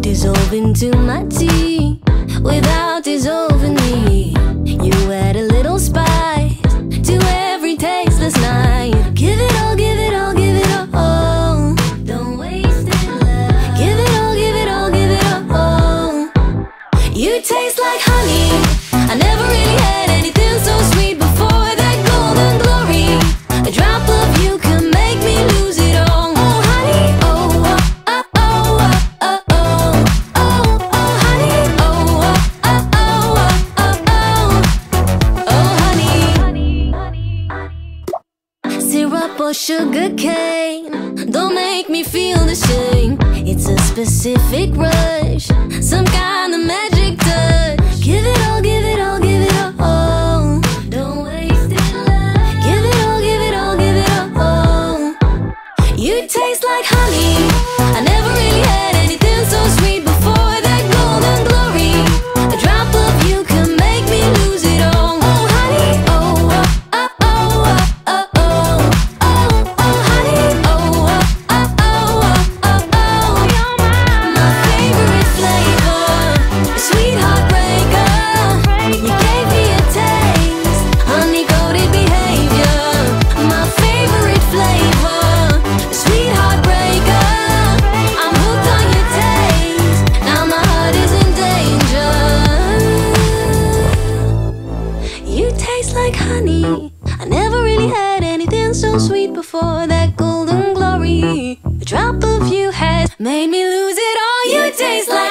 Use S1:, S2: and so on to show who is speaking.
S1: Dissolve into my tea without dissolving me. You add a little spice to every tasteless night. Give it all, give it all, give it all. Don't waste it, love. Give it all, give it all, give it all. You taste like honey. I never really had anything so sweet Sugar cane, don't make me feel the same. It's a specific rush, some kind of magic Like honey. I never really had anything so sweet before that golden glory. A drop of you has made me lose it all. You taste like